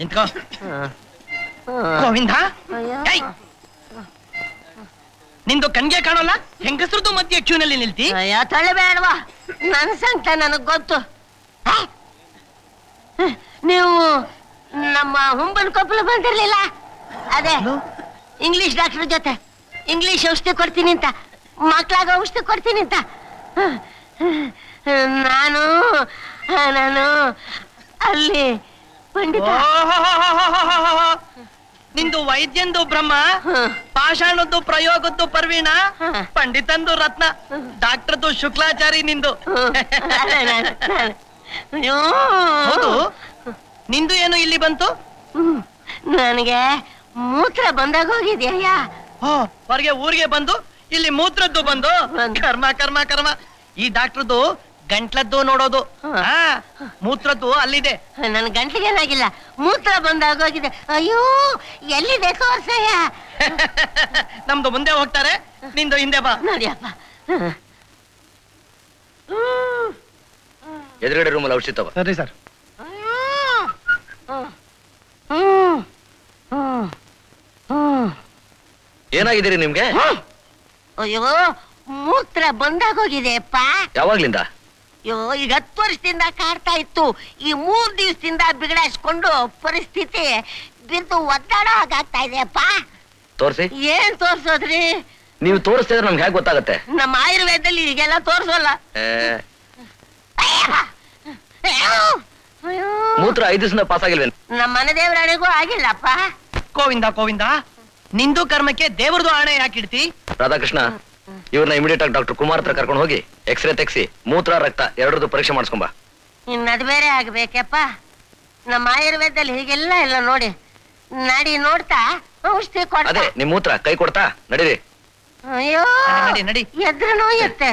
ನಿಂತ್ಕೋ. ಗೋವಿಂದ? ನಿಂದು ಕಣ್ಗೆ ಕಾಣೋಲ್ಲ? ಹೆಂಗಸರದು ಮಧ್ಯೆ ಕ್ಯೂನಲ್ಲಿ ನಿಲ್ತಿ? ತಳಬೇಡವಾ ತಳ್ಳಬೇಡವಾ ನನ್ನ ಸಂತ ನನಗ್ ಗೊತ್ತು? ನೀವು ನಮ್ಮ ಹುಂಬನ್ ಕೊಪ್ಪಲು ಬಂದಿರ್ಲಿಲ್ಲ? ಅದೇ ಇಂಗ್ಲಿಷ್ ಡಾಕ್ಟರ್ ಜೊತೆ. ಇಂಗ್ಲಿಷ್ ಔಷಧಿ ಕೊಡ್ತೀನಿ ಅಂತ. ಮಕ್ಳಾಗ ಔಷಧಿ ಕೊಡ್ತೀನಿ ಅಂತ. ನಾನು ನಾನು ಅಲ್ಲಿ. ನಿಂದು ವೈದ್ಯಂದು ಬ್ರಹ್ಮ ಹ್ಮ್. ಪಾಷಾಣದ್ದು ಪ್ರಯೋಗದ್ದು ಪರ್ವೀಣ. ಪಂಡಿತಂದು ರತ್ನ ಡಾಕ್ಟರ್ದು ಶುಕ್ಲಾಚಾರಿ ನಿಂದು. ಹೌದು. ನಿಂದು ಏನು ಇಲ್ಲಿ ಬಂತು? ನನಗೆ ಮೂತ್ರ ಬಂದಾಗ ಹೋಗಿದ್ಯಾ ಹೊರಗೆ ಊರಿಗೆ ಬಂದು ಇಲ್ಲಿ ಮೂತ್ರದ್ದು ಬಂದು. ಕರ್ಮ ಕರ್ಮ ಕರ್ಮ. ಈ ಡಾಕ್ಟರ್ದು ಗಂಟ್ಲದ್ದು ನೋಡೋದು. ಮೂತ್ರದ್ದು ಅಲ್ಲಿದೆ. ನನ್ ಗಂಟ್ಲಿಗೆ ಏನಾಗಿಲ್ಲ. ಮೂತ್ರ ಬಂದಾಗ ಹೋಗಿದೆ. ಅಯ್ಯೋ ಎಲ್ಲಿದೆ ತೋರ್ಸಯ್ಯ ನಮ್ದು ಮುಂದೆ ಹೋಗ್ತಾರೆ. ನಿಂದು ಹಿಂದೆ ಬಾ. ನೋಡಿಯಪ್ಪ. ಎದುರುಗಡೆ ರೂಮಲ್ಲಿ ಔಷಧಿ ತಗೋ. ಸರಿ ಸರ್. ಏನಾಗಿದ್ದೀರಿ ನಿಮ್ಗೆ? ಅಯ್ಯೋ ಮೂತ್ರ ಬಂದಾಗ ಹೋಗಿದೆ ಅಪ್ಪ. ಯಾವಾಗ್ಲಿಂದ? ಅಯ್ಯೋ ಈಗ ಹತ್ತು ವರ್ಷದಿಂದ ಕಾಡ್ತಾ ಇತ್ತು. ಈ ಮೂರ್ ದಿವಸದಿಂದ ಬಿಗಡಾಯಿಸ್ಕೊಂಡು ಪರಿಸ್ಥಿತಿ ಬಿದ್ದು ಒದ್ದಾಡೋ ಹಾಗಾಗ್ತಾ ಇದೆಯಪ್ಪ. ತೋರಿಸಿ. ಏನ್ ತೋರ್ಸೋದ್ರಿ? ನೀವು ತೋರಿಸ್ತಿದ್ರೆ ನಮ್ಗೆ ಹೇಗೆ ಗೊತ್ತಾಗತ್ತೆ? ನಮ್ಮ ಆಯುರ್ವೇದದಲ್ಲಿ ಈಗೆಲ್ಲ ತೋರ್ಸೋಲ್ಲ! ಮೂತ್ರ ಐದು ದಿವಸ ಪಾಸ್ ಆಗಿಲ್ವೇನು? ನಮ್ಮ ಮನೆ ದೇವರಾಣಿಗೂ ಆಗಿಲ್ಲಪ್ಪ. ಗೋವಿಂದ ಗೋವಿಂದ ನಿಂದು ಕರ್ಮಕ್ಕೆ ದೇವ್ರದು ಆಣೆ ಯಾಕಿಡ್ತಿ ರಾಧಾಕೃಷ್ಣ ಇವ್ರನ್ನ ಇಮಿಡಿಯೇಟ್ ಆಗಿ ಡಾಕ್ಟರ್ ಕುಮಾರ್ ಹತ್ರ ಕರ್ಕೊಂಡು ಹೋಗಿ ಎಕ್ಸ್ರೇ ತೆಗ್ಸಿ ಮೂತ್ರ ರಕ್ತ ಎರಡರದ್ದು ಪರೀಕ್ಷೆ ಮಾಡಿಸ್ಕೊಂಬ. ಇನ್ನದ್ ಬೇರೆ ಆಗ್ಬೇಕಪ್ಪ. ನಮ್ಮ ಆಯುರ್ವೇದದಲ್ಲಿ ಹೀಗೆಲ್ಲ ಇಲ್ಲ ನೋಡಿ. ನಡಿ ನೋಡ್ತಾ ಔಷಧಿ ಕೊಡ್ತಾ. ಅದೇ ನಿಮ್ ಮೂತ್ರ ಕೈ ಕೊಡ್ತಾ ನಡೀರಿ. ಅಯ್ಯೋ ನಡಿ, ನಡಿ. ಎದ್ರು ನೋಯತ್ತೆ.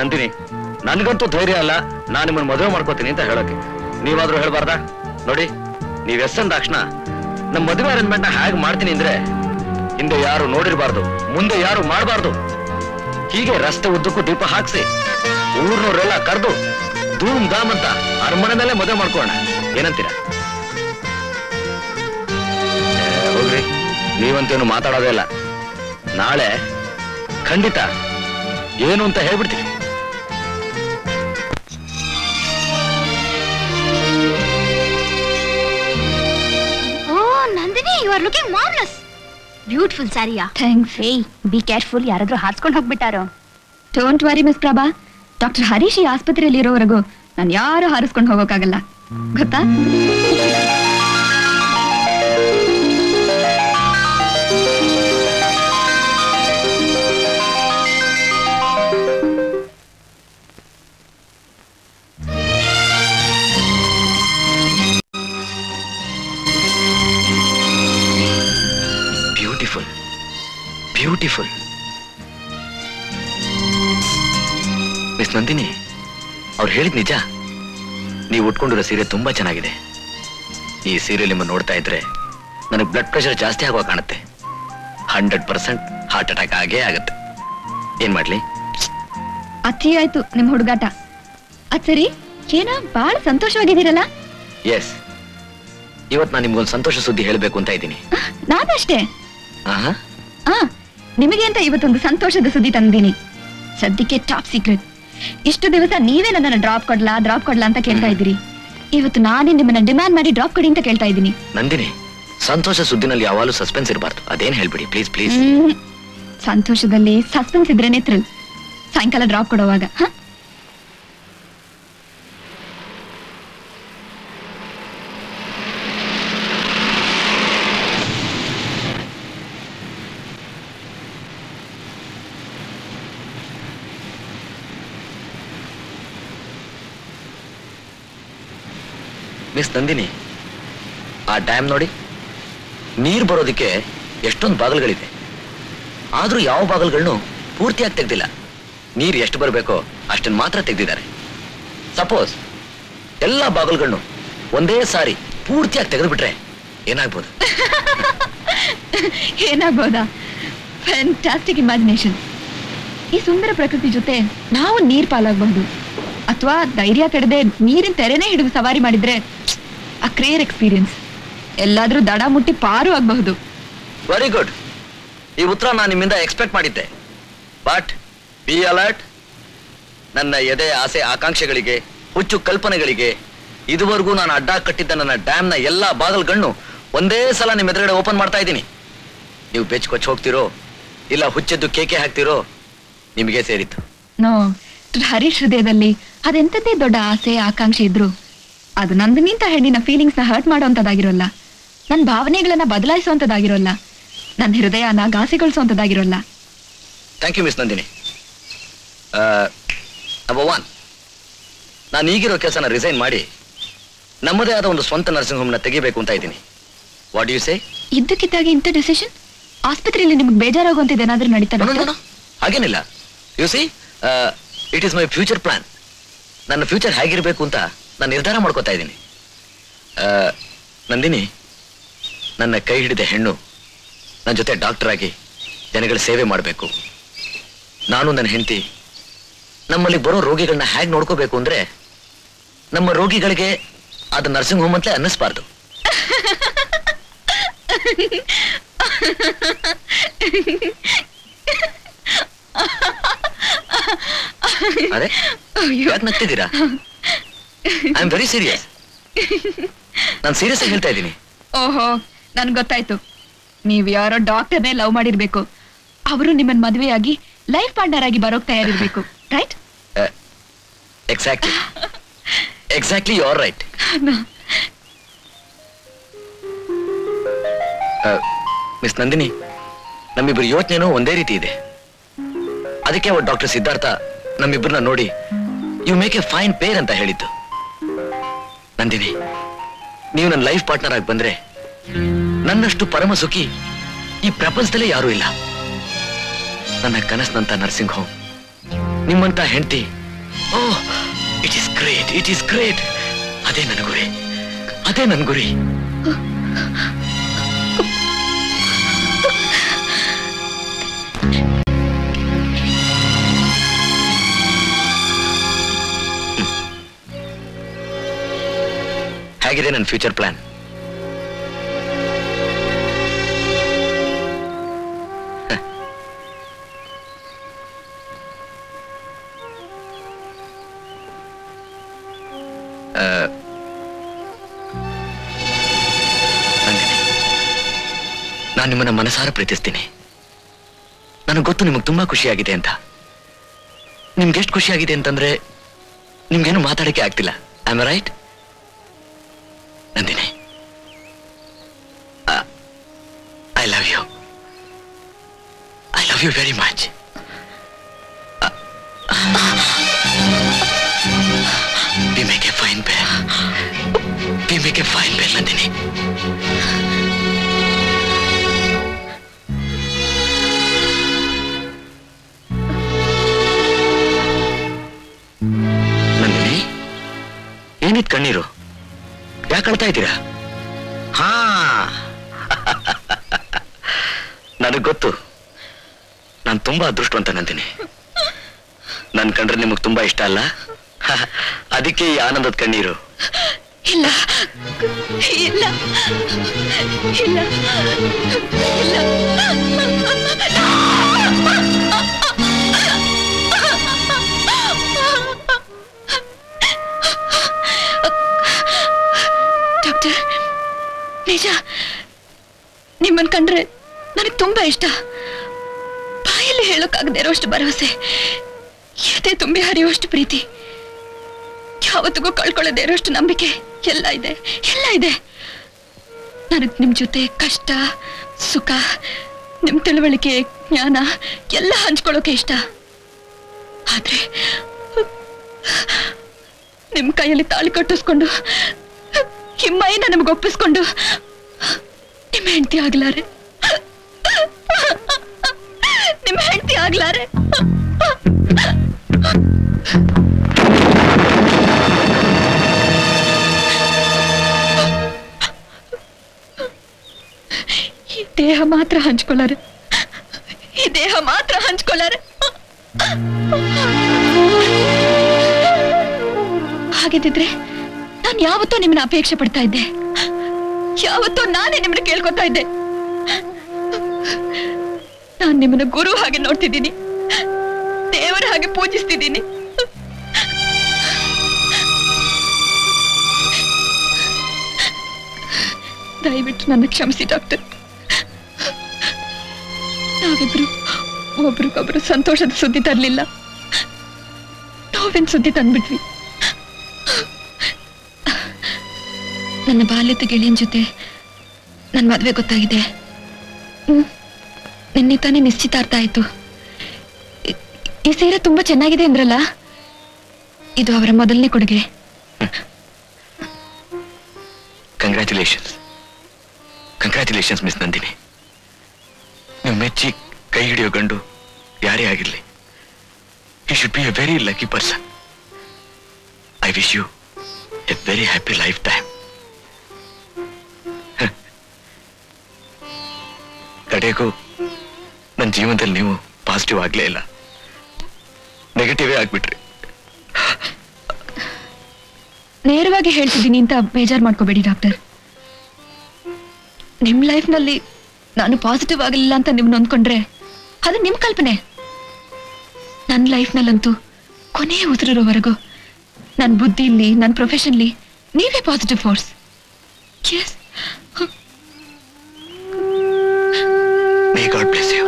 ನಂದಿನಿ ನನ್ಗಂತೂ ಧೈರ್ಯ ಅಲ್ಲ, ನಾನು ನಿಮ್ಮನ್ನ ಮದುವೆ ಮಾಡ್ಕೋತೀನಿ ಅಂತ ಹೇಳೋಕೆ. ನೀವಾದ್ರೂ ಹೇಳ್ಬಾರ್ದಾ? ನೋಡಿ, ನೀವ್ ಎಸ್ ಅಂದಾಕ್ಷಣ ನಮ್ಮ ಮದುವೆ ಅರೇಂಜ್ಮೆಂಟ್ನ ಹೇಗ್ ಮಾಡ್ತೀನಿ ಅಂದ್ರೆ ಹಿಂದೆ ಯಾರು ನೋಡಿರ್ಬಾರ್ದು, ಮುಂದೆ ಯಾರು ಮಾಡಬಾರ್ದು. ಹೀಗೆ ರಸ್ತೆ ಉದ್ದಕ್ಕೂ ದೀಪ ಹಾಕ್ಸಿ, ಊರ್ನವ್ರೆಲ್ಲ ಕರೆದು ಧೂಮ್ ಧಾಮ್ ಅಂತ ಅರಮನೆನಲ್ಲೇ ಮದುವೆ ಮಾಡ್ಕೋಣ ಏನಂತೀರಾ? ಹೋಗ್ರಿ, ನೀವಂತೇನು ಮಾತಾಡೋದೇ ಇಲ್ಲ. ನಾಳೆ ಖಂಡಿತ ಏನು ಅಂತ ಹೇಳ್ಬಿಡ್ತೀನಿ. ಆರ್ ಲುಕಿಂಗ್ ಮಾರ್ವೆಲಸ್ ಬ್ಯೂಟಿಫುಲ್ ಸಾರಿಯಾ ಥ್ಯಾಂಕ್ಸ್ ಹೇ ಬಿ ಕೇರ್ಫುಲ್ ಯಾರಾದ್ರೂ ಹಾರಿಸ್ಕೊಂಡು ಹೋಗ್ಬಿಟ್ಟಾರೋ. Don't worry miss Prabha doctor Harish ಈ ಆಸ್ಪತ್ರೆಯಲ್ಲಿ ಇರೋವರೆಗೂ ನಾನು ಯಾರು ಹಾರಿಸ್ಕೊಂಡು ಹೋಗೋಕ್ಕಾಗಲ್ಲ. ಗೊತ್ತಾ? ನೀವು ಸೀರೆ ತುಂಬಾ ಚೆನ್ನಾಗಿದೆ. ಈ ಸೀರೆ ನಿಮ್ಮ ನೋಡ್ತಾ ಇದ್ರೆ ನನಗೆ ಬ್ಲಡ್ ಪ್ರೆಷರ್ ಜಾಸ್ತಿ ಆಗುವ ಕಾಣುತ್ತೆ. ಹಂಡ್ರೆಡ್ ಪರ್ಸೆಂಟ್ ಹಾರ್ಟ್ ಅಟ್ಯಾಕ್ ಆಗೇ ಆಗುತ್ತೆ. ಏನ್ ಮಾಡ್ಲಿ? ಅತಿ ಆಯ್ತು ನಿಮ್ ಹುಡುಗಾಟ. ಅದ್ ಸರಿ ಏನ ಬಾಳ ಸಂತೋಷವಾಗಿದ್ದೀರಲ್ಲ? ಎಸ್ ಇವತ್ತು ನಾನು ನಿಮ್ಗೊಂದು ಸಂತೋಷ ಸುದ್ದಿ ಹೇಳಬೇಕು ಅಂತ ಇದ್ದೀನಿ. ನಾನಷ್ಟೇ. ನಿಮಗೆ ಅಂತ ಇವತ್ತೊಂದು ಸಂತೋಷದ ಸುದ್ದಿ ತಂದೀನಿ ಸದ್ಯಕ್ಕೆ ಟಾಪ್ ಸೀಕ್ರೆಟ್ ಇಷ್ಟು ದಿವಸ ನೀವೇ ನನ್ನನ್ನು ಡ್ರಾಪ್ ಕೊಡ್ಲಾ ಡ್ರಾಪ್ ಕೊಡ್ಲಾ ಅಂತ ಕೇಳ್ತಾ ಇದ್ದೀರಿ. ಇವತ್ತು ನಾನೇ ನಿಮ್ಮನ್ನ ಡಿಮ್ಯಾಂಡ್ ಮಾಡಿ ಡ್ರಾಪ್ ಕೊಡಿ ಅಂತ ಕೇಳ್ತಾ ಇದ್ದೀನಿ ನಂದಿನಿ ಸಂತೋಷ ಸುದ್ದಿನಲ್ಲಿ ಯಾವಾಗಲೂ ಸಸ್ಪೆನ್ಸ್ ಇರಬಾರ್ದು ಅದೇನ್ ಹೇಳ್ಬಿಡಿ ಪ್ಲೀಸ್ ಪ್ಲೀಸ್. ಸಂತೋಷದಲ್ಲಿ ಸಸ್ಪೆನ್ಸ್ ಇದ್ರೇನೆ ಥ್ರಿಲ್ ಸಾಯಂಕಾಲ ಡ್ರಾಪ್ ಕೊಡುವಾಗ ಹ? ಮಿಸ್ ನಂದಿನಿ ಆ ಡ್ಯಾಮ್ ನೋಡಿ ನೀರು ಬರೋದಕ್ಕೆ ಎಷ್ಟೊಂದು ಬಾಗಿಲುಗಳಿದೆ. ಆದರೂ ಯಾವ ಬಾಗಿಲುಗಳನ್ನು ಪೂರ್ತಿಯಾಗಿ ತೆಗ್ದಿಲ್ಲ. ನೀರು ಎಷ್ಟು ಬರಬೇಕೋ ಅಷ್ಟನ್ನ ಮಾತ್ರ ತೆಗ್ದಿದ್ದಾರೆ. ಸಪೋಸ್ ಎಲ್ಲ ಬಾಗಿಲುಗಳನ್ನು ಒಂದೇ ಸಾರಿ ಪೂರ್ತಿಯಾಗಿ ತೆಗೆದುಬಿಟ್ರೆ ಏನಾಗ್ಬೋದು? ಏನಾಗ್ಬೋದಾ? ಫ್ಯಾಂಟಾಸ್ಟಿಕ್ ಇಮ್ಯಾಜಿನೇಷನ್ ಈ ಸುಂದರ ಪ್ರಕೃತಿ ಜೊತೆ ನಾವು ನೀರು ಪಾಲಾಗಬಹುದು ಅಥವಾ ಧೈರ್ಯ ಕಡದೆ ನೀರಿನ ತೆರೆನೇ ಹಿಡಿದು ಸವಾರಿ ಮಾಡಿದ್ರೆ ಆ ಕ್ರಿಯರ್ ಎಕ್ಸ್ಪೀರಿಯನ್ಸ್. ಎಲ್ಲಾದ್ರೂ ದಡ ಮುಟ್ಟಿ ಪಾರು ಆಗಬಹುದು. ವೆರಿ ಗುಡ್ ಈ ಉತ್ತರ ನಾನು ನಿಮ್ಮಿಂದ ಎಕ್ಸ್ಪೆಕ್ಟ್ ಮಾಡಿದ್ದೆ. ಬಟ್ ಬಿ ಅಲರ್ಟ್ ನನ್ನ ಎದೆ ಆಸೆ ಆಕಾಂಕ್ಷೆಗಳಿಗೆ ಹುಚ್ಚು ಕಲ್ಪನೆಗಳಿಗೆ ಇದುವರೆಗೂ ನಾನು ಅಡ್ಡ ಕಟ್ಟಿದ್ದ ನನ್ನ ಡ್ಯಾಮ್ನ ಎಲ್ಲಾ ಬಾಗಲ್ಗಣ್ಣು ಒಂದೇ ಸಲ ನಿಮ್ಮ ಎದುರುಗಡೆ ಓಪನ್ ಮಾಡ್ತಾ ಇದ್ದೀನಿ. ನೀವು ಬೆಚ್ಚ ಹೋಗ್ತಿರೋ ಇಲ್ಲ ಹುಚ್ಚೆದ್ದು ಕೇಕೆ ಹಾಕ್ತಿರೋ ನಿಮಗೆ ಸೇರಿತ್ತು. ನೋ ಹರೀಶ್ ಹೃದಯದಲ್ಲಿ ಅದೆಂತದ್ದೇ ದೊಡ್ಡ ಆಸೆ ಆಕಾಂಕ್ಷೆ ಇದ್ರು. ಅದು ನಂದಿನಿಂತ ಹೆಣ್ಣಿನ ಫೀಲಿಂಗ್ಸ್ನ ಹರ್ಟ್ ಮಾಡೋಂಥದ್ದಾಗಿರೋಲ್ಲ ನನ್ನ ಭಾವನೆಗಳನ್ನ ಬದಲಾಯಿಸುವಂಥದ್ದಾಗಿರೋಲ್ಲ ನನ್ನ ಹೃದಯನ ಘಾಸಿಗೊಳಿಸುವಂಥದ್ದಾಗಿರೋಲ್ಲ thank you miss Nandini number one ನಾನು ಈಗಿರೋ ಕೆಲಸನ ರಿಸೈನ್ ಮಾಡಿ ನಮ್ಮದೇ ಆದ ಒಂದು ಸ್ವಂತ ನರ್ಸಿಂಗ್ ಹೋಮ್ನ ತೆಗಿಬೇಕು ಅಂತ ಇದ್ದೀನಿ. ವಾಟ್ ಯು ಸೇ ಇದ್ದಕ್ಕಿದ್ದಾಗ ಇಂಥ ಡಿಸಿಷನ್ ಆಸ್ಪತ್ರೆಯಲ್ಲಿ ನಿಮ್ಗೆ ಬೇಜಾರಾಗುವಂಥದ್ದು ಏನಾದರೂ ನಡೀತಾ. ಹಾಗೇನಿಲ್ಲ. You see it is my future plan ನನ್ನ ಫ್ಯೂಚರ್ ಹೇಗಿರಬೇಕು ಅಂತ ನಾನು ನಿರ್ಧಾರ ಮಾಡ್ಕೋತಾ ಇದ್ದೀನಿ. ನಂದಿನಿ, ನನ್ನ ಕೈ ಹಿಡಿದ ಹೆಣ್ಣು ನನ್ನ ಜೊತೆ ಡಾಕ್ಟರ್ ಆಗಿ ಜನಗಳ ಸೇವೆ ಮಾಡಬೇಕು. ನಾನು ನನ್ನ ಹೆಂಡತಿ, ನಮ್ಮಲ್ಲಿ ಬರೋ ರೋಗಿಗಳನ್ನ ಹೇಗೆ ನೋಡ್ಕೋಬೇಕು ಅಂದ್ರೆ ನಮ್ಮ ರೋಗಿಗಳಿಗೆ ಅದು ನರ್ಸಿಂಗ್ ಹೋಮ್ ಅಂತಲೇ ಅನ್ನಿಸ್ಬಾರ್ದು. ಅರೆ, ಯಾಕೆ ನಗ್ತಿದ್ದೀರಾ? ಐ ಆಮ್ ವೆರಿ ಸೀರಿಯಸ್ ನಾನು ಸೀರಿಯಸ್ ಆಗಿ ಹೇಳ್ತಾ ಇದ್ದೀನಿ. ಓಹೋ ನನ್ಗೆ ಗೊತ್ತಾಯ್ತು. ನೀವ್ ಯಾರೋ ಡಾಕ್ಟರ್ನೇ ಲವ್ ಮಾಡಿರ್ಬೇಕು. ಅವರು ನಿಮ್ಮನ್ ಮದುವೆಯಾಗಿ ಲೈಫ್ ಪಾರ್ಟ್ನರ್ ಆಗಿ ಬರೋಕ್ ತಯಾರಿರ್ಬೇಕು. Right exactly exactly you are right miss Nandini ನಮ್ಮಿಬ್ಬರ ಯೋಚನೆನೂ ಒಂದೇ ರೀತಿ ಇದೆ. ಅದಕ್ಕೆ ಅವ್ರು ಡಾಕ್ಟರ್ ಸಿದ್ಧಾರ್ಥ ನಮ್ಮಿಬ್ಬರನ್ನ ನೋಡಿ you make a fine pair ಅಂತ ಹೇಳಿದ್ದು. ನಂದಿನಿ, ನೀವು ನನ್ನ ಲೈಫ್ ಪಾರ್ಟ್ನರ್ ಆಗಿ ಬಂದ್ರೆ ನನ್ನಷ್ಟು ಪರಮ ಸುಖಿ ಈ ಪ್ರಪಂಚದಲ್ಲೇ ಯಾರೂ ಇಲ್ಲ. ನನ್ನ ಕನಸಿನಂತ ನರ್ಸಿಂಗ್ ಹೋಮ್ ನಿಮ್ಮಂತ ಹೆಂಡತಿ ಓ it is great it is great ಅದೇ ನನ್ನ ಗುರಿ, ಅದೇ ನನ್ನ ಗುರಿ. ಹೇಗಿದೆ ನನ್ನ ಫ್ಯೂಚರ್ ಪ್ಲಾನ್. ನಾನು ನಿಮ್ಮನ್ನ ಮನಸಾರ ಪ್ರೀತಿಸ್ತೀನಿ. ನನಗೆ ಗೊತ್ತು ನಿಮಗೆ ತುಂಬಾ ಖುಷಿಯಾಗಿದೆ ಅಂತ. ನಿಮ್ಗೆ ಎಷ್ಟು ಖುಷಿಯಾಗಿದೆ ಅಂತಂದ್ರೆ, ನಿಮ್ಗೇನು ಮಾತಾಡಕ್ಕೆ ಆಗ್ತಿಲ್ಲ. I right I love you I love you very much we make a fine pair we make a fine pair Nandini Nandini ಏನಿತ್ ಕಣ್ಣೀರು? ಯಾಕೆ ಅಳ್ತಾ ಇದ್ದೀರಾ? ನನಗ್ ಗೊತ್ತು. ನಾನು ತುಂಬಾ ಅದೃಷ್ಟವಂತ ನಂದಿನಿ. ನನ್ ಕಂಡ್ರೆ ನಿಮಗ್ ತುಂಬಾ ಇಷ್ಟ ಅಲ್ಲ? ಅದಕ್ಕೆ ಈ ಆನಂದದ ಕಣ್ಣೀರು. ಇಲ್ಲ. ಇಲ್ಲ. ಇಲ್ಲ. ಡಾಕ್ಟರ್, ನಿಜ. ನಿಮ್ಮನ್ ಕಂಡ್ರೆ ನನಗೆ ತುಂಬಾ ಇಷ್ಟ. ಬಾಯಲ್ಲಿ ಹೇಳೋಕ್ಕಾಗದೇ ಇರೋಷ್ಟು ಭರವಸೆ. ಎದೆ ತುಂಬಿ ಹರಿಯುವಷ್ಟು ಪ್ರೀತಿ. ಯಾವತ್ತಿಗೂ ಕಳ್ಕೊಳ್ಳದೆ ಇರೋಷ್ಟು ನಂಬಿಕೆ ಎಲ್ಲ ಇದೆ ಎಲ್ಲ ಇದೆ. ನನಗೆ ನಿಮ್ ಜೊತೆ ಕಷ್ಟ, ಸುಖ, ನಿಮ್ ತಿಳುವಳಿಕೆ, ಜ್ಞಾನ ಎಲ್ಲ ಹಂಚ್ಕೊಳ್ಳೋಕೆ ಇಷ್ಟ. ಆದ್ರೆ, ನಿಮ್ ಕೈಯಲ್ಲಿ ತಾಳಿ ಕಟ್ಟಿಸ್ಕೊಂಡು ಹಿಮ್ಮೈನ ನಮಗೆ ಒಪ್ಪಿಸ್ಕೊಂಡು ನಿಮ್ ಹೆಂಡತಿ ಆಗ್ಲಾರೆ ಆಗ್ಲಾರೆ? ಈ ದೇಹ ಮಾತ್ರ ಹಂಚ್ಕೊಳ್ಳಾರೆ. ಈ ದೇಹ ಮಾತ್ರ ಹಂಚ್ಕೊಳ್ಳಾರೆ. ಹಾಗಿದ್ದಿದ್ರೆ ನಾನು ಯಾವತ್ತೂ ನಿಮ್ಮನ್ನ ಅಪೇಕ್ಷೆ ಪಡ್ತಾ ಇದ್ದೆ. ಯಾವತ್ತೂ ನಾನೇ ನಿಮ್ಮನ್ನ ಕೇಳ್ಕೊತಾ ಇದ್ದೆ. ನಾನು ನಿಮ್ಮನ್ನ ಗುರು ಹಾಗೆ ನೋಡ್ತಿದ್ದೀನಿ. ದೇವರ ಹಾಗೆ ಪೂಜಿಸ್ತಿದ್ದೀನಿ. ದಯವಿಟ್ಟು ನನ್ನ ಕ್ಷಮಿಸಿ, ಡಾಕ್ಟರ್. ನಾವಿಬ್ರು ಒಬ್ರಿಗೊಬ್ರು ಸಂತೋಷದ ಸುದ್ದಿ ತರಲಿಲ್ಲ. ನೋವಿನ ಸುದ್ದಿ ತಂದ್ಬಿಟ್ವಿ. ನನ್ನ ಬಾಲ್ಯದ ಗೆಳೆಯನ ಜೊತೆ ನನ್ನ ಮದುವೆ ಗೊತ್ತಾಗಿದೆ. ನಿನ್ನೆ ತಾನೇ ನಿಶ್ಚಿತಾರ್ಥ ಆಯ್ತು. ಈ- ಸೀರೆ ತುಂಬಾ ಚೆನ್ನಾಗಿದೆ ಅಂದ್ರಲ್ಲ? ಇದು ಅವರ ಮೊದಲನೇ ಕೊಡುಗೆ. ಕಂಗ್ರ್ಯಾಚುಲೇಷನ್ಸ್ ಕಂಗ್ರ್ಯಾಚುಲೇಷನ್ಸ್ ಮಿಸ್ ನಂದಿನಿ ನೀವು ಮೆಚ್ಚಿ ಕೈ ಹಿಡಿಯೋ ಗಂಡು ಯಾರೇ ಆಗಿರ್ಲಿ you should be a very lucky person I wish you a very happy lifetime ಕಡೆಗೂ ನನ್ನ ಜೀವನದಲ್ಲಿ ನೀವು ಪಾಸಿಟಿವ್ ಆಗಲೇ ಇಲ್ಲ. ನೆಗೆಟಿವೇ ಆಗ್ಬಿಟ್ರಿ. ನೇರವಾಗಿ ಹೇಳ್ತಿದ್ದೀನಿ ಅಂತ ಬೇಜಾರು ಮಾಡ್ಕೋಬೇಡಿ ಡಾಕ್ಟರ್. ನಿಮ್ ಲೈಫ್ನಲ್ಲಿ ನಾನು ಪಾಸಿಟಿವ್ ಆಗಲಿಲ್ಲ ಅಂತ ನಿಮ್ ಅಂದ್ಕೊಂಡ್ರೆ ಅದು ನಿಮ್ ಕಲ್ಪನೆ. ನನ್ನ ಲೈಫ್ನಲ್ಲಂತೂ ಕೊನೆಯ ಉಸಿರಿರೋವರೆಗೂ ನನ್ನ ಬುದ್ಧಿಲಿ ನನ್ನ ಪ್ರೊಫೆಷನ್ಲಿ ನೀವೇ ಪಾಸಿಟಿವ್ ಫೋರ್ಸ್ ಯು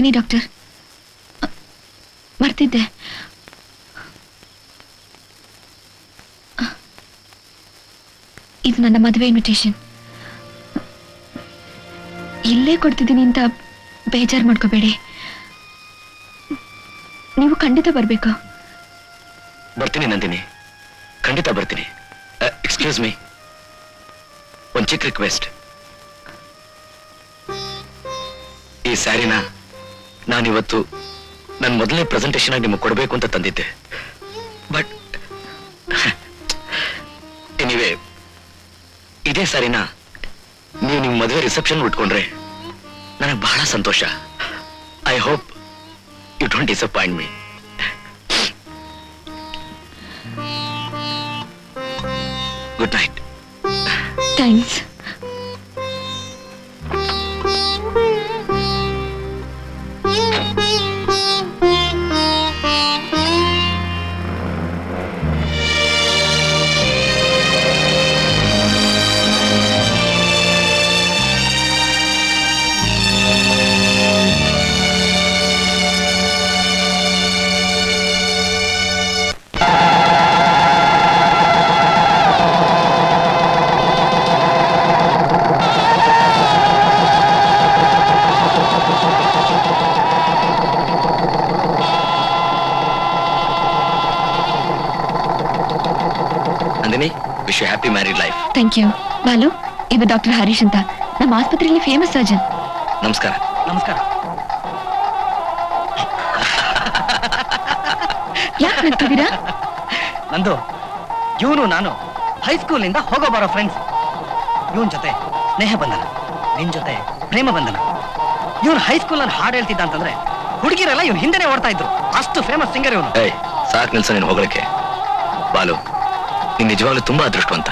ಬರ್ತೀನಿ, ಡಾಕ್ಟರ್. ಬರ್ತಿದ್ದೆ. ಇದು ನನ್ನ ಮದುವೆ ಇನ್ವಿಟೇಷನ್ ಇಲ್ಲೇ ಕೊಡ್ತಿದ್ದೀನಿ ಅಂತ ಬೇಜಾರು ಮಾಡ್ಕೋಬೇಡಿ. ನೀವು ಖಂಡಿತ ಬರಬೇಕು. ಬರ್ತೀನಿ, ನಂದಿನಿ. ಖಂಡಿತ ಬರ್ತೀನಿ. ಎಕ್ಸ್ಕ್ಯೂಸ್ ಮೀ ಒಂದು ಚಿಕ್ಕ ರಿಕ್ವೆಸ್ಟ್ ಈ ಸ್ಯಾರಿನ ನಾನಿವತ್ತು ನನ್ನ ಮೊದಲನೇ ಪ್ರೆಸೆಂಟೇಷನ್ ಆಗಿ ನಿಮಗೆ ಕೊಡಬೇಕು ಅಂತ ತಂದಿದ್ದೆ. ಬಟ್ ಎನಿವೇ ಇದೇ ಸಾರಿನ ನೀವು ನಿಮ್ಮ ಮದುವೆ ರಿಸೆಪ್ಷನ್ ಉಟ್ಕೊಂಡ್ರೆ ನನಗೆ ಬಹಳ ಸಂತೋಷ. I hope you don't disappoint me good night thanks married life thank you Balu ಇವ ಡಾಕ್ಟರ್ ಹರೀಶ್ ಅಂತ ನಮ್ಮ ಆಸ್ಪತ್ರೆಯಲ್ಲಿ ಫೇಮಸ್ ಸರ್ಜನ್ ನಮಸ್ಕಾರ ನಮಸ್ಕಾರ ಯಾಕೆ ನಗ್ತಿದ್ದೀರಾ? ನಂದು ಇವನು ನಾನು. ಹೈಸ್ಕೂಲಿಂದ ಹೋಗೋ ಬರೋ ಫ್ರೆಂಡ್ಸ್ ಇವನ್ ಜೊತೆ ಸ್ನೇಹ ಬಂಧನ ನಿನ್ ಜೊತೆ ಪ್ರೇಮ ಬಂಧನ. ಇವನು ಹೈಸ್ಕೂಲಲ್ಲಿ ಹಾಡು ಹೇಳ್ತಿದ್ದ ಅಂತಂದ್ರೆ ಹುಡುಗಿರೆಲ್ಲ ಇವ್ನ ಹಿಂದೆನೆ ಓಡ್ತಾ ಇದ್ರು. ಅಷ್ಟು ಫೇಮಸ್ ಸಿಂಗರ್ ಇವನು. ಏಯ್ ಸಾಕ್ ನಿಲ್ಸ ನೀನು ಹೋಗಲಿಕ್ಕೆ. ಬಾಲು ನಿನ್ ನಿಜವಾಗ್ಲೂ ತುಂಬಾ ಅದೃಷ್ಟವಂತ.